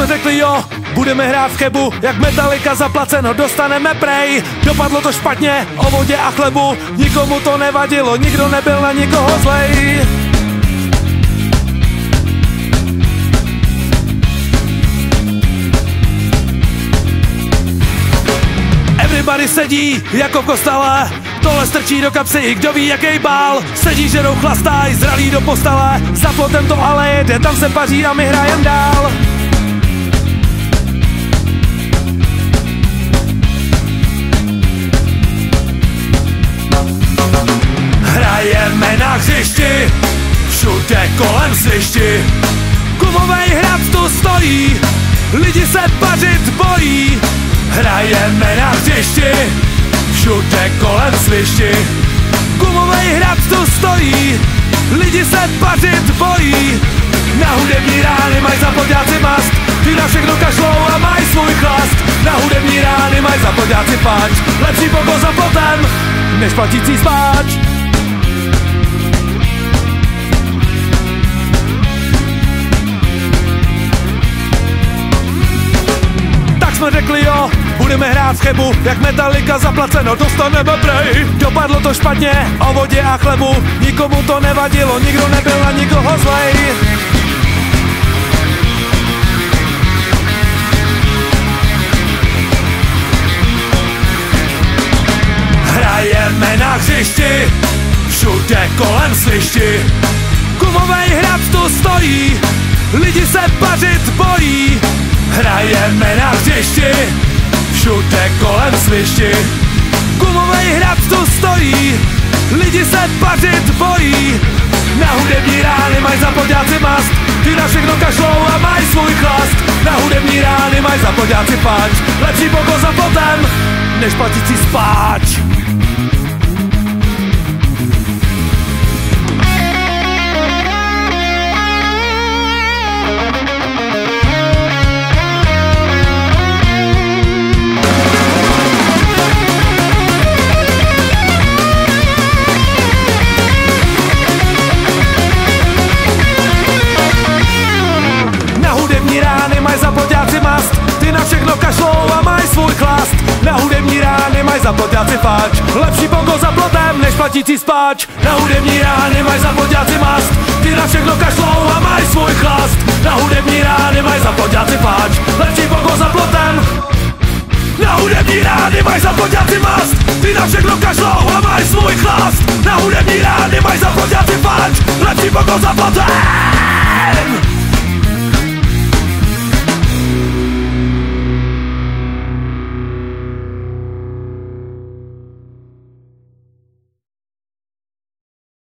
řekli jo, budeme hrát v chebu, jak Metallica zaplaceno, dostaneme prej. Dopadlo to špatně, o vodě a chlebu, nikomu to nevadilo, nikdo nebyl na nikoho zlej. Everybody sedí jako kostele Tohle strčí do kapsy, kdo ví jaký bál Sedí, žerou chlastaj, zralí do postele Za plotem to ale jede, tam se paří a my hrajem dál kolem svišti Gumovej hrad tu stojí, lidi se pařit bojí. Hrajeme na hřišti, všude kolem svišti Gumovej hrad tu stojí, lidi se pařit bojí. Na hudební rány mají zapodáci mast. Ty na všechno kašlou a mají svůj chlast. Na hudební rány mají zapodáci páč. Lepší poko za plotem, než platící spáč jsme řekli jo, budeme hrát chebu, jak Metallica zaplaceno, dostaneme prej. Dopadlo to špatně, o vodě a chlebu, nikomu to nevadilo, nikdo nebyl na nikoho zlej. Hrajeme na hřišti, všude kolem svišti. Gumovej hrad tu stojí, lidi se pařit bojí. Hrajeme na hřišti, všude kolem svišti. Gumovej hrad tu stojí, lidi se pařit bojí. Na hudební rány mají zapodáci mast, ty na všechno kašlou a mají svůj chlast. Na hudební rány mají zapodáci páč, lepší poko za plotem, než platící spáč. Na hudební rány mají zapodáci páč Lepší bongo za plotem, než platící spáč. Na hudební rány mají zapodáci mast. Ty na všechno kašlou a mají svůj chlast. Na hudební rány mají zapodáci páč Lepší bongo za plotem, na hudební rány mají zapodáci mast. Ty na všechno kašlou a mají svůj chlast. Na hudební rány mají zapodáci páč Lepší bongo za plotem